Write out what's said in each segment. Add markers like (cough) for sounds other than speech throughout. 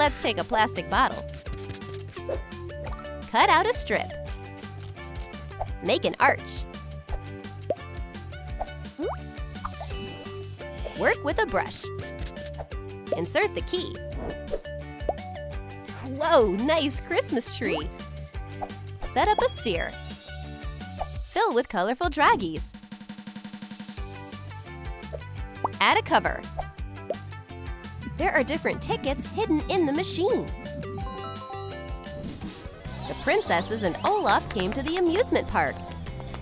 Let's take a plastic bottle. Cut out a strip. Make an arch. Work with a brush. Insert the key. Whoa, nice Christmas tree! Set up a sphere. Fill with colorful draggies. Add a cover. There are different tickets hidden in the machine. The princesses and Olaf came to the amusement park.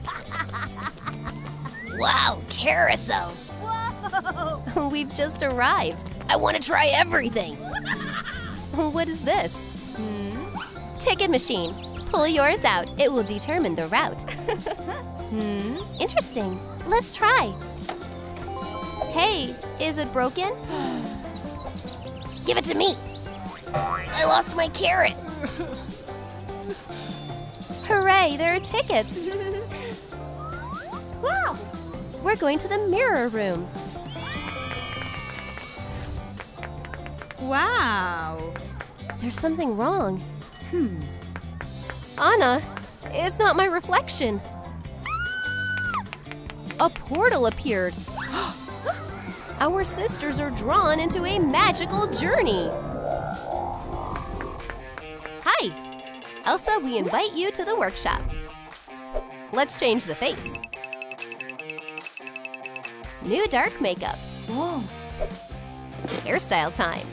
(laughs) wow, carousels! Whoa! (laughs) We've just arrived. I want to try everything. (laughs) what is this? Hmm? Ticket machine. Pull yours out. It will determine the route. hmm? Interesting. Let's try. Hey, is it broken? (gasps) (gasps) (gasps) Give it to me. I lost my carrot. Hooray, there are tickets. wow. We're going to the mirror room. Wow. There's something wrong. Hmm. Anna, it's not my reflection. A portal appeared. Our sisters are drawn into a magical journey. Hi, Elsa, we invite you to the workshop. Let's change the face. New dark makeup. Whoa. Hairstyle time.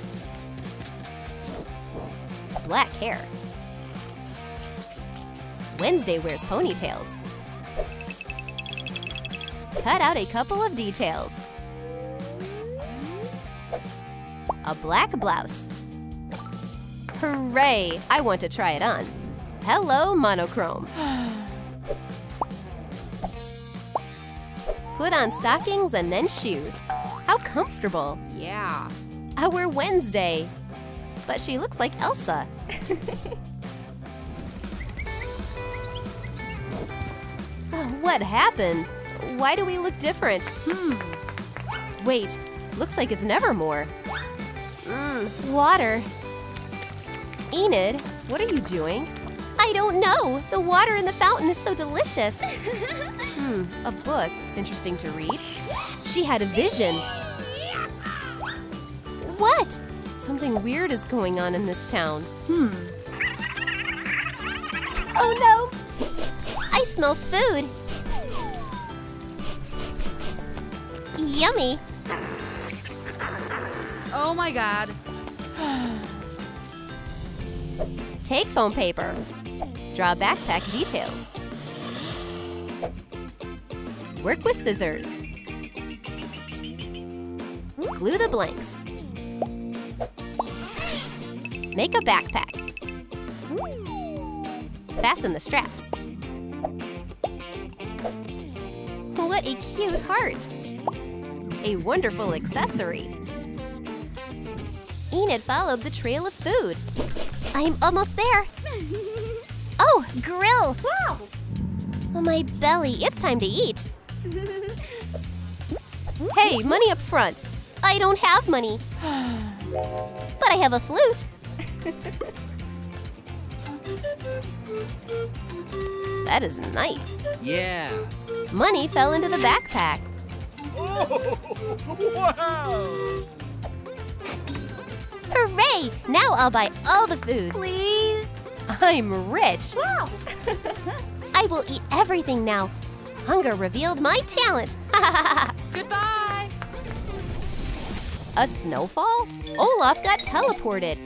Black hair. Wednesday wears ponytails. Cut out a couple of details. A black blouse. Hooray! I want to try it on. Hello, monochrome. Put on stockings and then shoes. How comfortable. Yeah. Our Wednesday. But she looks like Elsa. (laughs) Oh, what happened? Why do we look different? Hmm. Wait, looks like it's Nevermore. Water. Enid, what are you doing? I don't know. The water in the fountain is so delicious. (laughs) hmm, a book. Interesting to read. She had a vision. What? Something weird is going on in this town. Hmm. Oh no! I smell food. Yummy. Oh my god. (sighs) Take foam paper. Draw backpack details. Work with scissors. Glue the blanks. Make a backpack. Fasten the straps. What a cute heart! A wonderful accessory. Enid followed the trail of food. I'm almost there. Oh, grill! Wow! Oh, my belly, it's time to eat. hey, money up front. I don't have money. (sighs) but I have a flute. that is nice. Yeah. Money fell into the backpack. (laughs) Oh, wow! Hooray! Now I'll buy all the food. Please? I'm rich. Wow. (laughs) I will eat everything now. Hunger revealed my talent. (laughs) Goodbye. A snowfall? Olaf got teleported.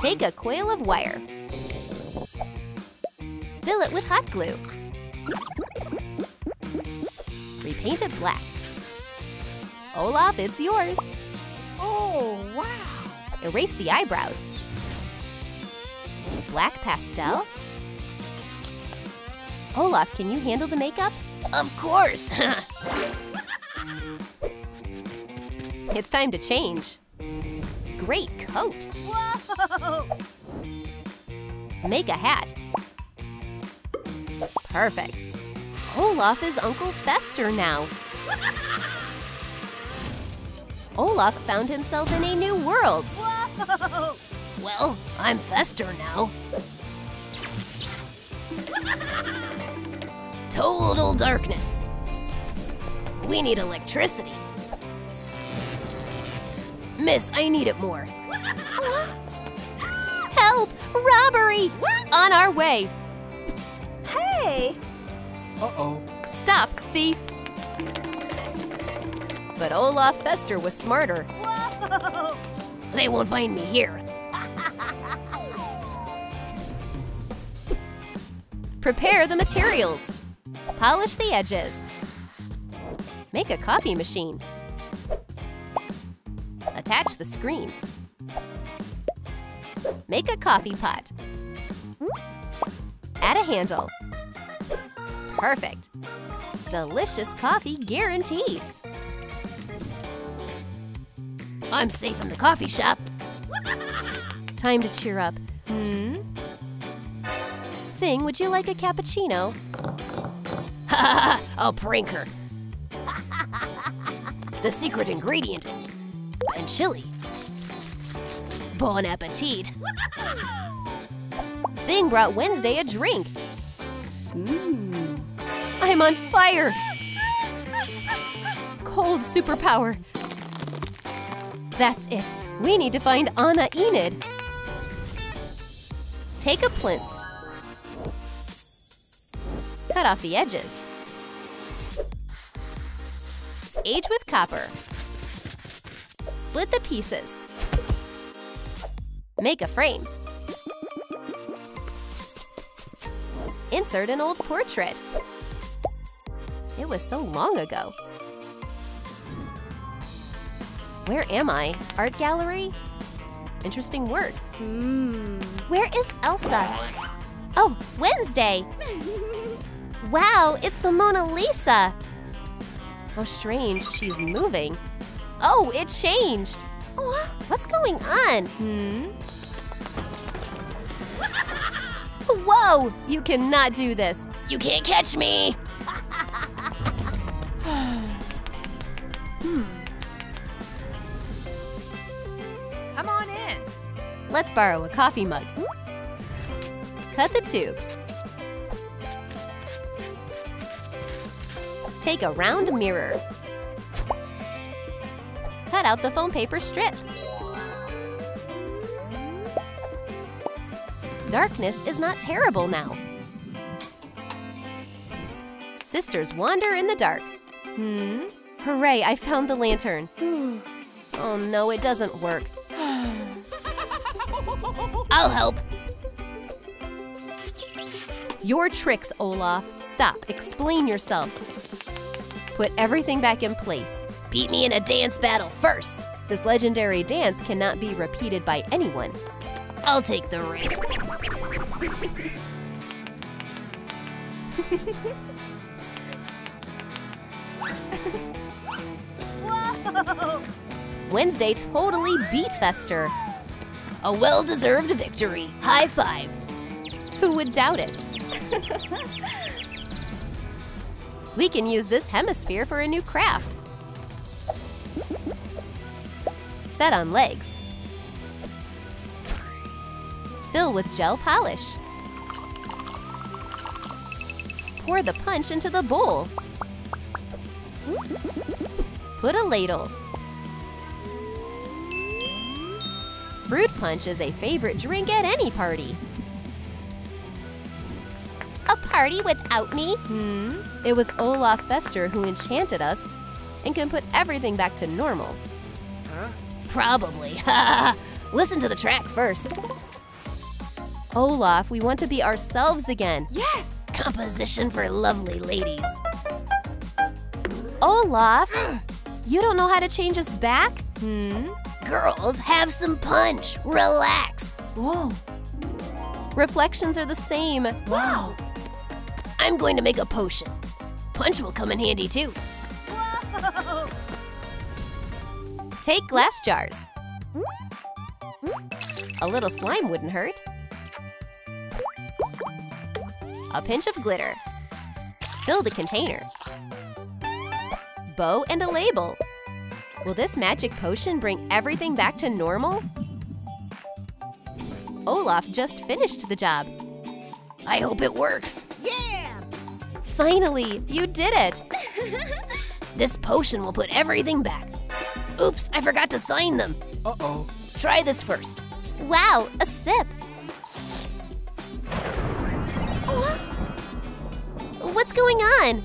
Take a coil of wire. Fill it with hot glue. Repaint it black. Olaf, it's yours. Oh, wow! Erase the eyebrows. Black pastel. Olaf, can you handle the makeup? Of course! (laughs) it's time to change. Great coat. Whoa. Make a hat. Perfect. Olaf is Uncle Fester now. (laughs) Olaf found himself in a new world. Well, I'm Fester now. (laughs) Total darkness. We need electricity. Miss, I need it more. (laughs) Help! Robbery! On our way! Hey! Uh-oh. Stop, thief! But Olaf Fester was smarter. They won't find me here. Prepare the materials. Polish the edges. Make a coffee machine. Attach the screen. Make a coffee pot. Add a handle. Perfect. Delicious coffee guaranteed. I'm safe in the coffee shop. Time to cheer up. Hmm? Thing, would you like a cappuccino? (laughs) Ha ha ha! I'll prank her. The secret ingredient. And chili. Bon appetit. Thing brought Wednesday a drink. Mmm. I'm on fire. Cold superpower. That's it. We need to find Anna Enid. Take a plinth. Cut off the edges. Age with copper. Split the pieces. Make a frame. Insert an old portrait. It was so long ago. Where am I? Art gallery? Interesting work. Hmm. Where is Elsa? Oh, Wednesday! Wow, it's the Mona Lisa! How strange, she's moving. Oh, it changed! What's going on? Hmm? Whoa! You cannot do this! You can't catch me! Borrow a coffee mug. Cut the tube. Take a round mirror. Cut out the foam paper strips. Darkness is not terrible now. Sisters wander in the dark. Hmm? Hooray, I found the lantern. (sighs) Oh no, it doesn't work. I'll help. Your tricks, Olaf. Stop. Explain yourself. Put everything back in place. Beat me in a dance battle first. This legendary dance cannot be repeated by anyone. I'll take the risk. (laughs) Wednesday totally beat Fester. A well deserved victory. High five. Who would doubt it? (laughs) we can use this hemisphere for a new craft. Set on legs. Fill with gel polish. Pour the punch into the bowl. Put a ladle. Fruit punch is a favorite drink at any party. A party without me? Hmm? It was Olaf Fester who enchanted us and can put everything back to normal. Huh? Probably. (laughs) Listen to the track first. Olaf, we want to be ourselves again. Yes! Composition for lovely ladies. (gasps) Olaf, you don't know how to change us back? Hmm? Girls, have some punch. Relax. Whoa. Reflections are the same. Wow. I'm going to make a potion. Punch will come in handy too. Whoa. Take glass jars. A little slime wouldn't hurt. A pinch of glitter. Fill the container. Bow and a label. Will this magic potion bring everything back to normal? Olaf just finished the job. I hope it works. Yeah! Finally, you did it! (laughs) this potion will put everything back. Oops, I forgot to sign them. Uh-oh. Try this first. Wow, a sip. What's going on?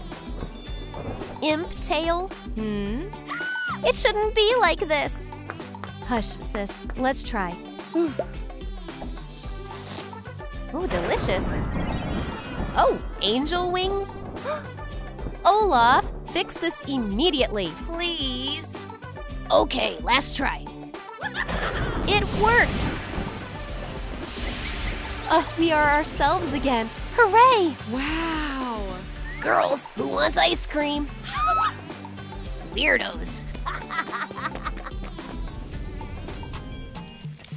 Imp tail? Hmm? It shouldn't be like this. Hush, sis. Let's try. Oh, delicious. Oh, angel wings? (gasps) Olaf, fix this immediately. Please. Okay, last try. It worked! Oh, we are ourselves again. Hooray! Wow. Girls, who wants ice cream? Weirdos.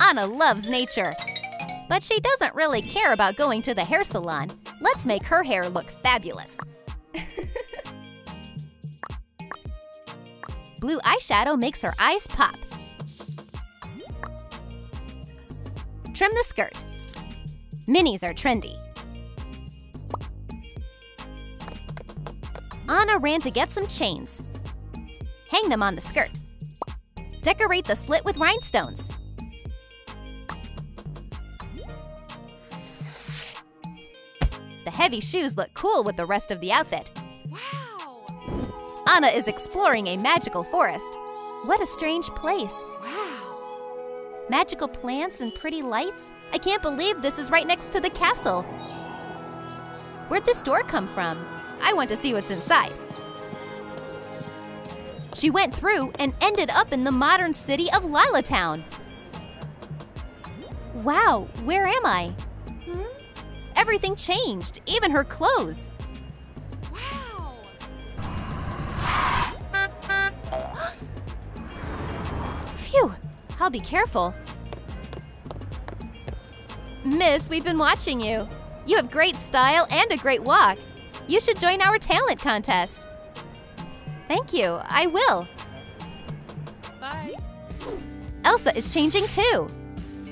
Anna loves nature, but she doesn't really care about going to the hair salon. Let's make her hair look fabulous. (laughs) Blue eyeshadow makes her eyes pop. Trim the skirt. Minis are trendy. Anna ran to get some chains. Hang them on the skirt. Decorate the slit with rhinestones. The heavy shoes look cool with the rest of the outfit. Wow. Anna is exploring a magical forest. What a strange place. Wow. Magical plants and pretty lights? I can't believe this is right next to the castle. Where'd this door come from? I want to see what's inside. She went through and ended up in the modern city of Lalatown. Wow, where am I? Hmm? Everything changed, even her clothes. Wow. (gasps) Phew, I'll be careful. Miss, we've been watching you. You have great style and a great walk. You should join our talent contest. Thank you, I will. Bye. Elsa is changing too.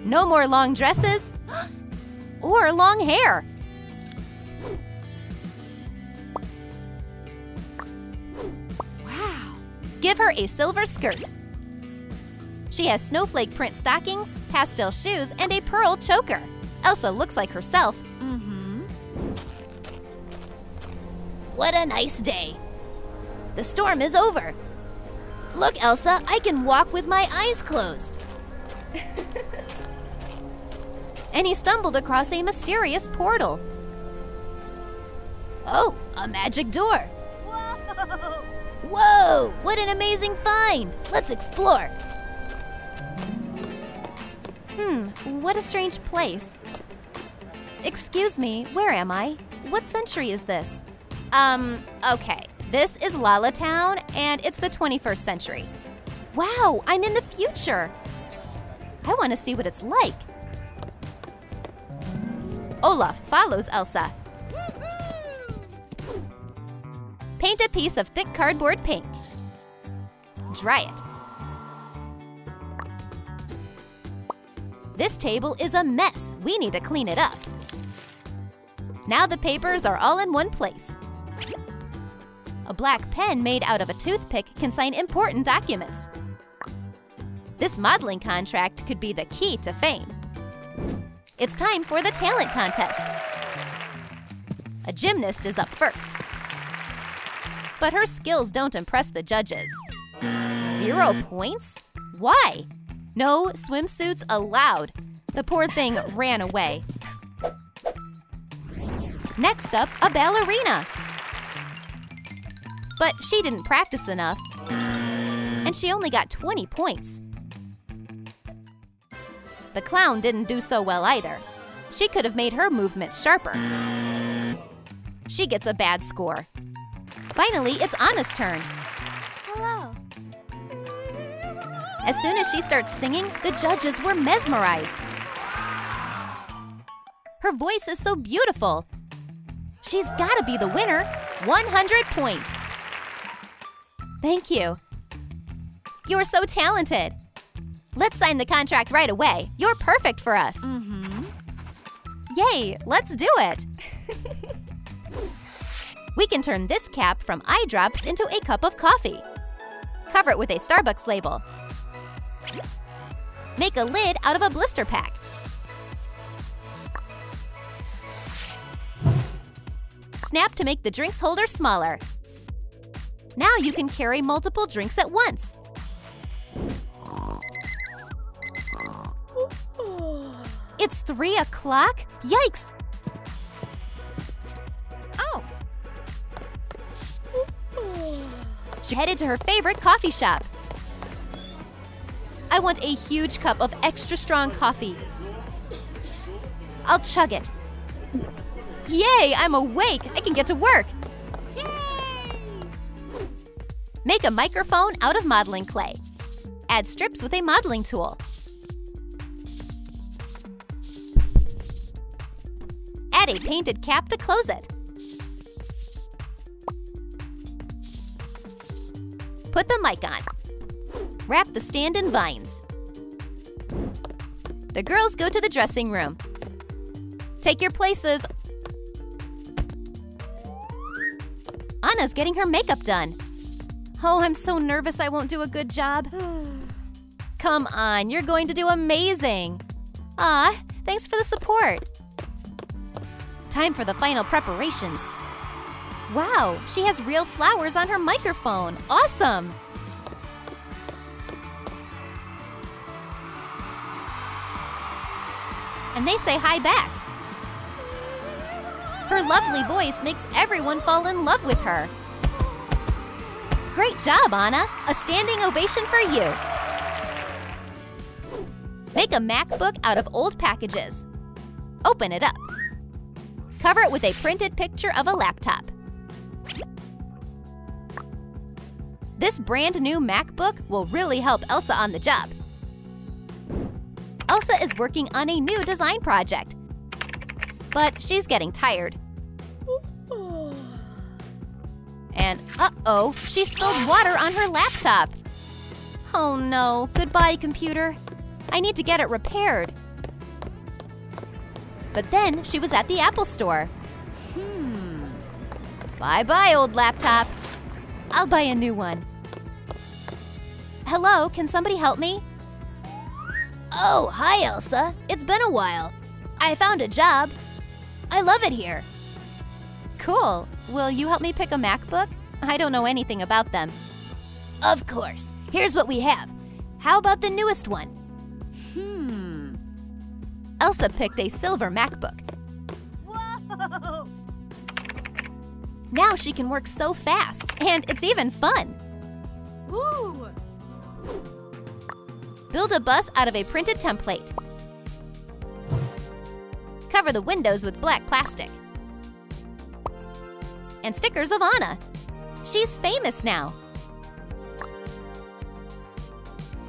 No more long dresses (gasps) or long hair. Wow. Give her a silver skirt. She has snowflake print stockings, pastel shoes, and a pearl choker. Elsa looks like herself. Mm-hmm. What a nice day. The storm is over. Look, Elsa, I can walk with my eyes closed. (laughs) and he stumbled across a mysterious portal. Oh, a magic door. Whoa! Whoa, what an amazing find! Let's explore. Hmm, what a strange place. Excuse me, where am I? What century is this? Um, okay. This is Lala Town, and it's the 21st century. Wow, I'm in the future. I want to see what it's like. Olaf follows Elsa. Paint a piece of thick cardboard pink. Dry it. This table is a mess. We need to clean it up. Now the papers are all in one place. A black pen made out of a toothpick can sign important documents. This modeling contract could be the key to fame. It's time for the talent contest. A gymnast is up first. But her skills don't impress the judges. Zero points? Why? No swimsuits allowed. The poor thing ran away. Next up, a ballerina. But she didn't practice enough, and she only got 20 points. The clown didn't do so well either. She could have made her movements sharper. She gets a bad score. Finally, it's Anna's turn. Hello. As soon as she starts singing, the judges were mesmerized. Her voice is so beautiful. She's gotta be the winner. 100 points. Thank you. You're so talented. Let's sign the contract right away. You're perfect for us. Mm-hmm. Yay, let's do it! (laughs) we can turn this cap from eye drops into a cup of coffee. Cover it with a Starbucks label. Make a lid out of a blister pack. Snap to make the drinks holder smaller. Now you can carry multiple drinks at once. It's three o'clock? Yikes! Oh. She headed to her favorite coffee shop. I want a huge cup of extra strong coffee. I'll chug it. Yay, I'm awake! I can get to work! Make a microphone out of modeling clay. Add strips with a modeling tool. Add a painted cap to close it. Put the mic on. Wrap the stand in vines. The girls go to the dressing room. Take your places. Anna's getting her makeup done. Oh, I'm so nervous I won't do a good job. (sighs) Come on, you're going to do amazing. Ah, thanks for the support. Time for the final preparations. Wow, she has real flowers on her microphone. Awesome! And they say hi back. Her lovely voice makes everyone fall in love with her. Great job, Anna! A standing ovation for you! Make a MacBook out of old packages. Open it up. Cover it with a printed picture of a laptop. This brand new MacBook will really help Elsa on the job. Elsa is working on a new design project, but she's getting tired. And uh-oh, she spilled water on her laptop. Oh no, goodbye computer. I need to get it repaired. But then she was at the Apple store. Hmm. Bye-bye, old laptop. I'll buy a new one. Hello, can somebody help me? Oh, hi, Elsa. It's been a while. I found a job. I love it here. Cool. Will you help me pick a MacBook? I don't know anything about them. Of course. Here's what we have. How about the newest one? Hmm. Elsa picked a silver MacBook. Whoa! Now she can work so fast, and it's even fun. Woo! Build a bus out of a printed template. Cover the windows with black plastic. And stickers of Anna. She's famous now.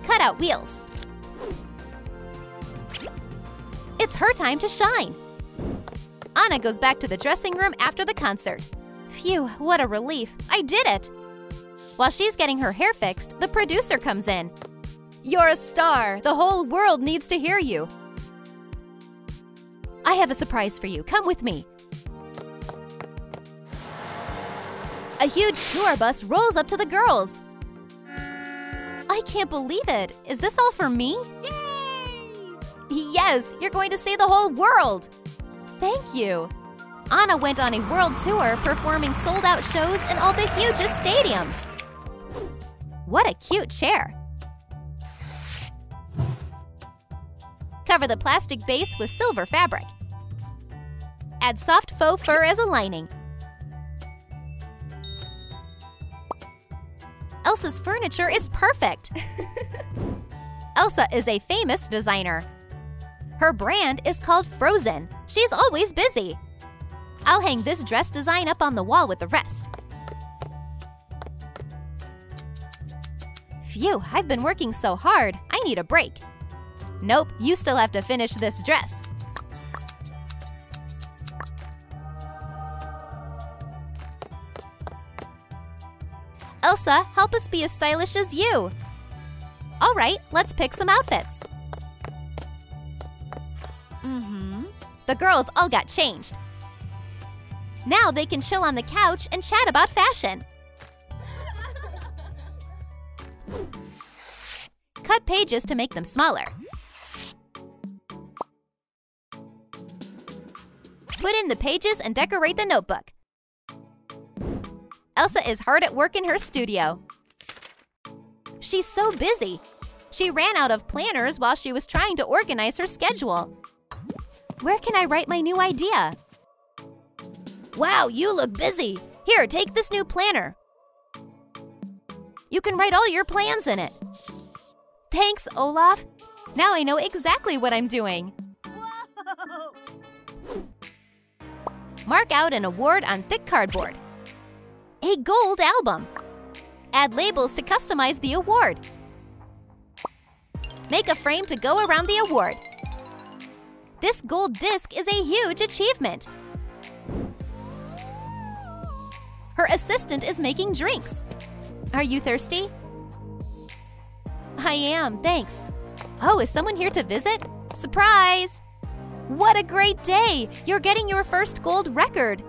Cut out wheels. It's her time to shine. Anna goes back to the dressing room after the concert. Phew, what a relief. I did it! While she's getting her hair fixed, the producer comes in. You're a star. The whole world needs to hear you. I have a surprise for you. Come with me. A huge tour bus rolls up to the girls. I can't believe it. Is this all for me? Yay! Yes, you're going to see the whole world. Thank you. Anna went on a world tour performing sold out shows in all the hugest stadiums. What a cute chair. Cover the plastic base with silver fabric. Add soft faux fur as a lining. Elsa's furniture is perfect. (laughs) Elsa is a famous designer. Her brand is called Frozen. She's always busy. I'll hang this dress design up on the wall with the rest. Phew, I've been working so hard. I need a break. Nope, you still have to finish this dress. Elsa, help us be as stylish as you. All right, let's pick some outfits. Mm-hmm. The girls all got changed. Now they can chill on the couch and chat about fashion. Cut pages to make them smaller. Put in the pages and decorate the notebook. Elsa is hard at work in her studio. She's so busy. She ran out of planners while she was trying to organize her schedule. Where can I write my new idea? Wow, you look busy. Here, take this new planner. You can write all your plans in it. Thanks, Olaf. Now I know exactly what I'm doing. Whoa! Mark out an award on thick cardboard. A gold album. Add labels to customize the award. Make a frame to go around the award. This gold disc is a huge achievement. Her assistant is making drinks. Are you thirsty? I am, thanks. Oh, is someone here to visit? Surprise! What a great day! You're getting your first gold record.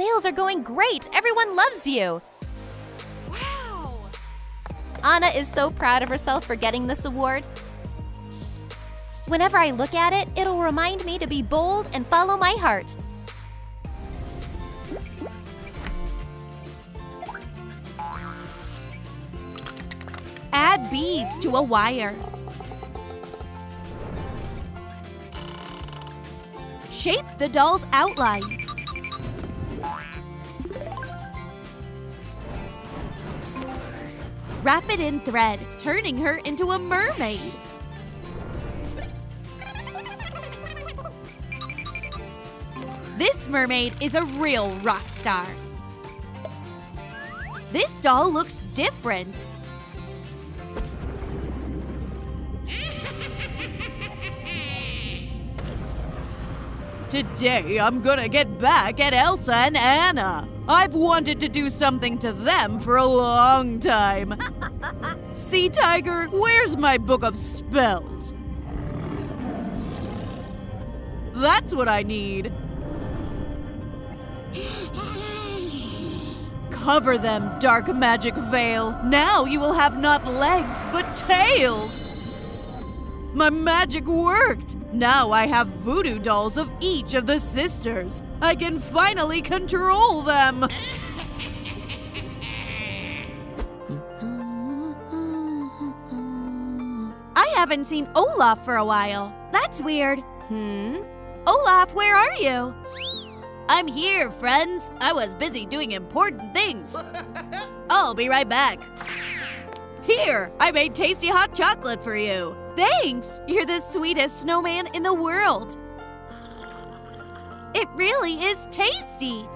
Sales are going great. Everyone loves you. Wow! Anna is so proud of herself for getting this award. Whenever I look at it, it'll remind me to be bold and follow my heart. Add beads to a wire. Shape the doll's outline. Wrap it in thread, turning her into a mermaid. This mermaid is a real rock star. This doll looks different. Today, I'm gonna get back at Elsa and Anna. I've wanted to do something to them for a long time. (laughs) Sea Tiger, where's my book of spells? That's what I need. Cover them, dark magic veil. Now you will have not legs, but tails. My magic worked! Now I have voodoo dolls of each of the sisters. I can finally control them! I haven't seen Olaf for a while. That's weird. Hmm? Olaf, where are you? I'm here, friends. I was busy doing important things. (laughs) I'll be right back. Here, I made tasty hot chocolate for you. Thanks! You're the sweetest snowman in the world. It really is tasty.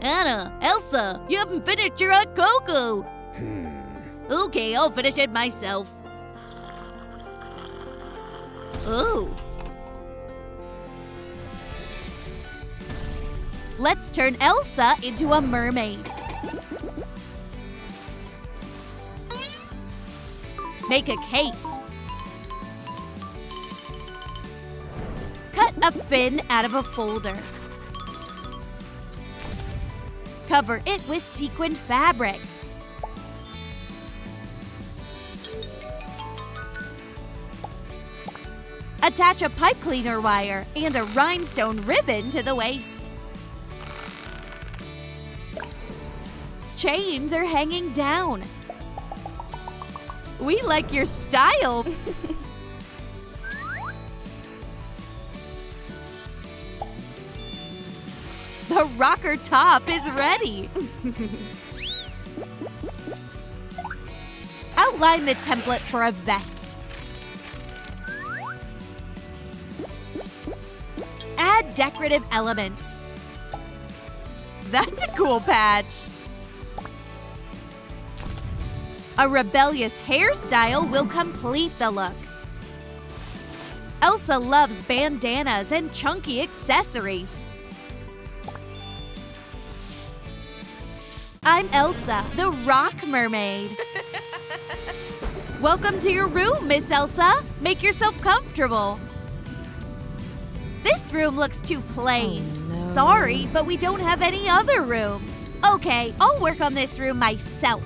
Anna, Elsa, you haven't finished your hot cocoa. Hmm. Okay, I'll finish it myself. Oh, Let's turn Elsa into a mermaid. Make a case. Cut a fin out of a folder. Cover it with sequined fabric. Attach a pipe cleaner wire and a rhinestone ribbon to the waist. Chains are hanging down. We like your style. (laughs) the rocker top is ready. Outline the template for a vest. Add decorative elements. That's a cool patch. A rebellious hairstyle will complete the look. Elsa loves bandanas and chunky accessories. I'm Elsa, the rock mermaid. (laughs) Welcome to your room, Miss Elsa. Make yourself comfortable. This room looks too plain. Oh, Sorry, but we don't have any other rooms. Okay, I'll work on this room myself.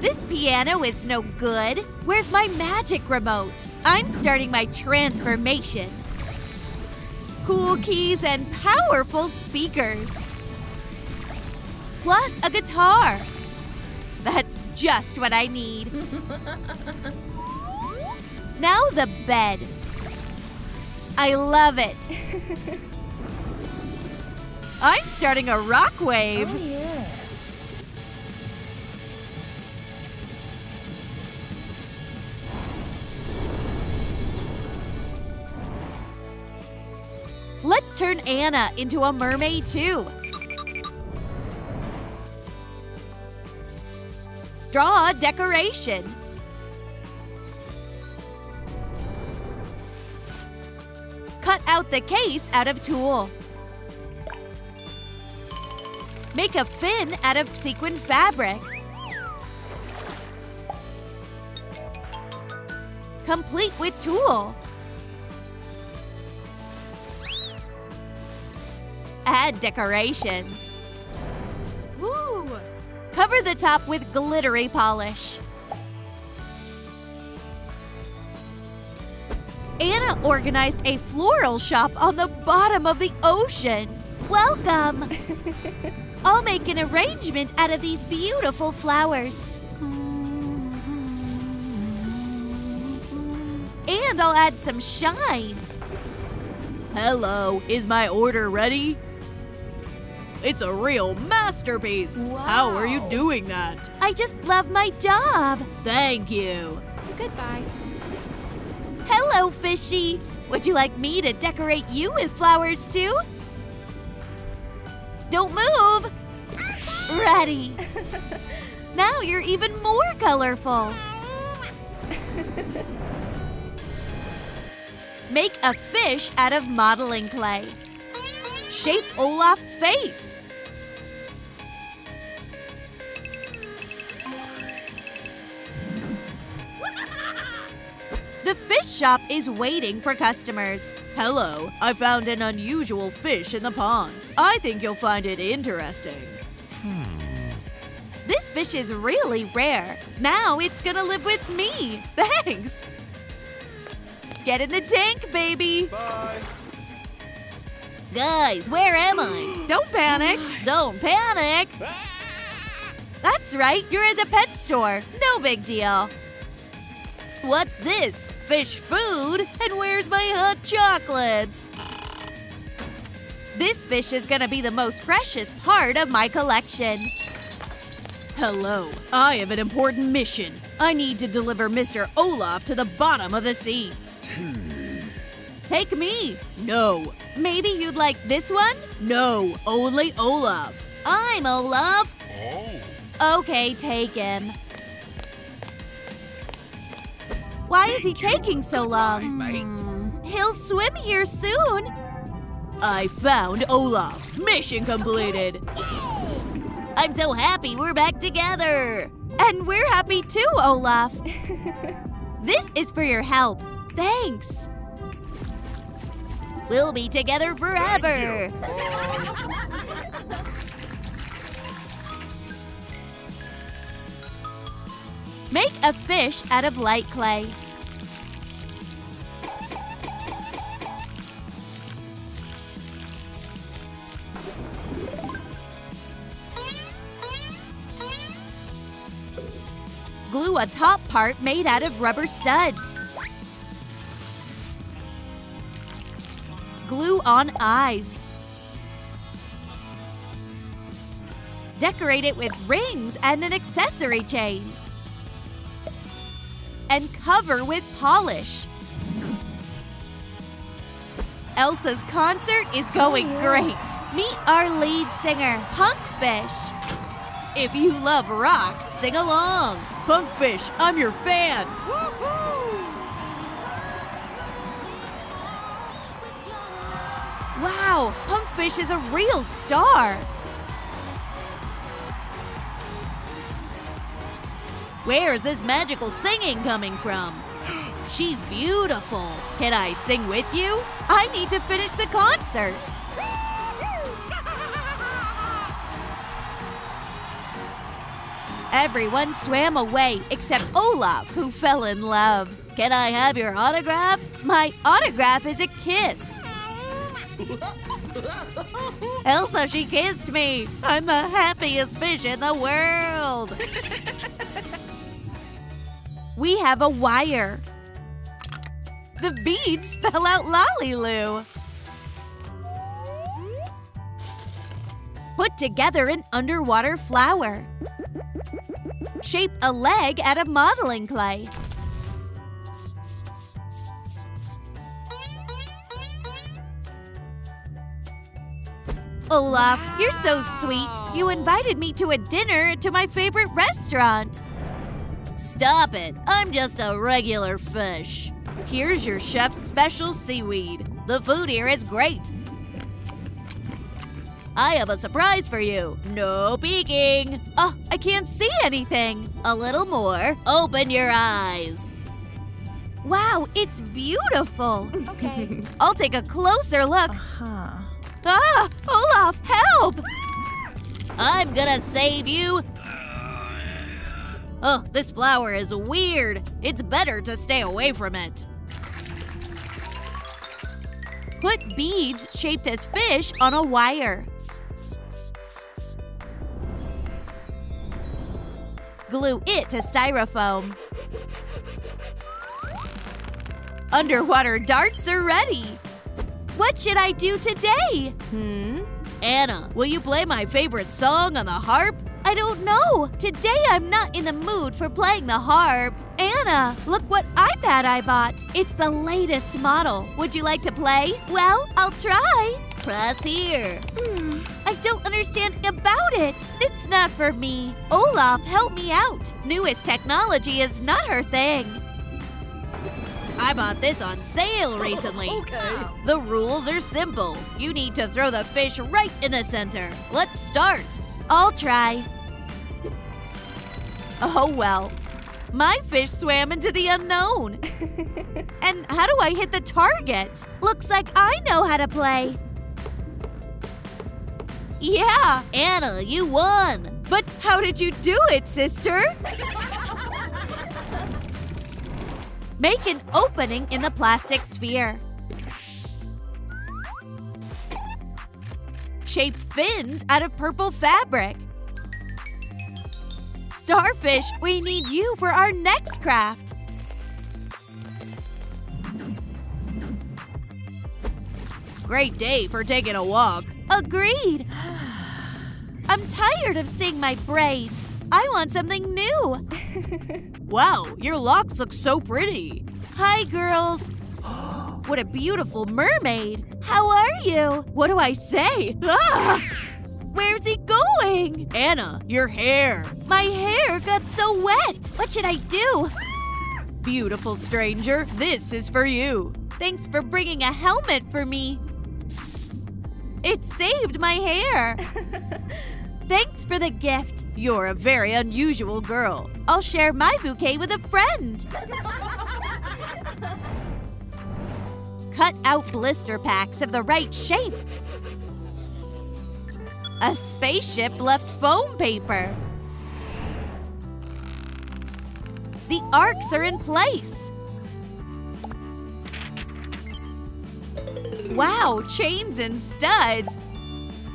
This piano is no good. Where's my magic remote? I'm starting my transformation. Cool keys and powerful speakers. Plus a guitar. That's just what I need. now the bed. I love it. (laughs) I'm starting a rock wave. Oh, Let's turn Anna into a mermaid too. Draw a decoration. Cut out the case out of tulle. Make a fin out of sequin fabric. Complete with tulle. Add decorations. Woo! Cover the top with glittery polish. Anna organized a floral shop on the bottom of the ocean. Welcome! (laughs) I'll make an arrangement out of these beautiful flowers. And I'll add some shine. Hello, is my order ready? It's a real masterpiece. How are you doing that? I just love my job. Thank you. Goodbye. Hello, Fishy. Would you like me to decorate you with flowers too? Don't move. Ready. (laughs) now you're even more colorful. Make a fish out of modeling clay. Shape Olaf's face. The fish shop is waiting for customers. Hello, I found an unusual fish in the pond. I think you'll find it interesting. Hmm. This fish is really rare. Now it's gonna live with me. (laughs) Thanks. Get in the tank, baby. Bye. Guys, where am I? (gasps) Don't panic. Don't panic. Ah! That's right, you're at the pet store. No big deal. What's this? Fish food? And where's my hot chocolate? This fish is gonna be the most precious part of my collection. Hello, I have an important mission. I need to deliver Mr. Olaf to the bottom of the sea. Hmm. Take me. No, Maybe you'd like this one? no, only Olaf. I'm Olaf. Oh. Okay, take him. Why is he taking so long? Hmm, He'll swim here soon. I found Olaf. Mission completed. I'm so happy we're back together. And we're happy too, Olaf. (laughs) this is for your help. Thanks. We'll be together forever. Make a fish out of light clay. Glue a top part made out of rubber studs. Glue on eyes. Decorate it with rings and an accessory chain and cover with polish. Elsa's concert is going oh, great. Meet our lead singer, Punkfish. If you love rock, sing along. Punkfish, I'm your fan. Wow, Punkfish is a real star. Where's this magical singing coming from? (gasps) she's beautiful. Can I sing with you? I need to finish the concert. Everyone swam away except Olaf, who fell in love. Can I have your autograph? My autograph is a kiss. (laughs) Elsa, she kissed me. I'm the happiest fish in the world. (laughs) we have a wire. The beads spell out LaLiLu. Put together an underwater flower. Shape a leg out of modeling clay. Olaf, you're so sweet. You invited me to a dinner to my favorite restaurant. Stop it. I'm just a regular fish. Here's your chef's special seaweed. The food here is great. I have a surprise for you. No peeking. Oh, I can't see anything. A little more. Open your eyes. Wow, it's beautiful. Okay. (laughs) I'll take a closer look. Huh. Ah, Olaf, help! I'm gonna save you. Oh, this flower is weird. It's better to stay away from it. Put beads shaped as fish on a wire. Glue it to styrofoam. Underwater darts are ready. What should I do today? Hmm? Anna, will you play my favorite song on the harp? I don't know. Today I'm not in the mood for playing the harp. Anna, look what iPad I bought. It's the latest model. Would you like to play? Well, I'll try. Press here. Hmm, I don't understand about it. It's not for me. Olaf, help me out. Newest technology is not her thing. I bought this on sale (laughs) recently. Okay. The rules are simple. You need to throw the fish right in the center. Let's start. I'll try. (laughs) Oh well. My fish swam into the unknown. (laughs) and how do I hit the target? Looks like I know how to play. Yeah. Anna, you won. But how did you do it, sister? (laughs) Make an opening in the plastic sphere. Shape fins out of purple fabric. Starfish, we need you for our next craft. Great day for taking a walk. Agreed. (sighs) I'm tired of seeing my braids. I want something new. (laughs) wow, your locks look so pretty. Hi, girls. (gasps) What a beautiful mermaid. How are you? What do I say? (laughs) Ah! Where's he going? Anna, your hair. My hair got so wet. What should I do? Beautiful stranger, this is for you. Thanks for bringing a helmet for me. It saved my hair. (laughs) Thanks for the gift. You're a very unusual girl. I'll share my bouquet with a friend. (laughs) Cut out blister packs of the right shape. A spaceship left foam paper. The arcs are in place. Wow, chains and studs.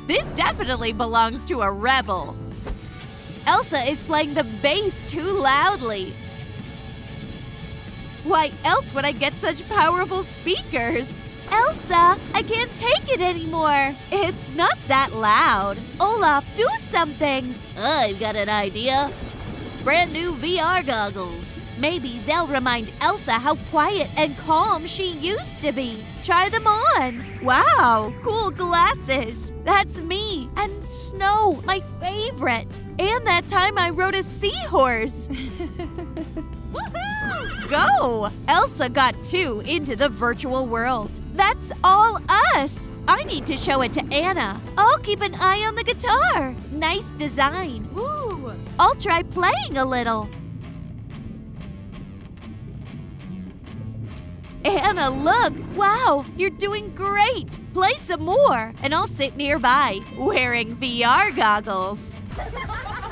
This definitely belongs to a rebel. Elsa is playing the bass too loudly. Why else would I get such powerful speakers? Elsa, I can't take it anymore. It's not that loud. Olaf, do something. I've got an idea. Brand new VR goggles. Maybe they'll remind Elsa how quiet and calm she used to be. Try them on. Wow, cool glasses. That's me. And snow, my favorite. And that time I rode a seahorse. (laughs) Go! Elsa got two into the virtual world. That's all us. I need to show it to Anna. I'll keep an eye on the guitar. Nice design. Woo. I'll try playing a little. Anna, look! Wow, you're doing great! Play some more, and I'll sit nearby, wearing VR goggles. (laughs)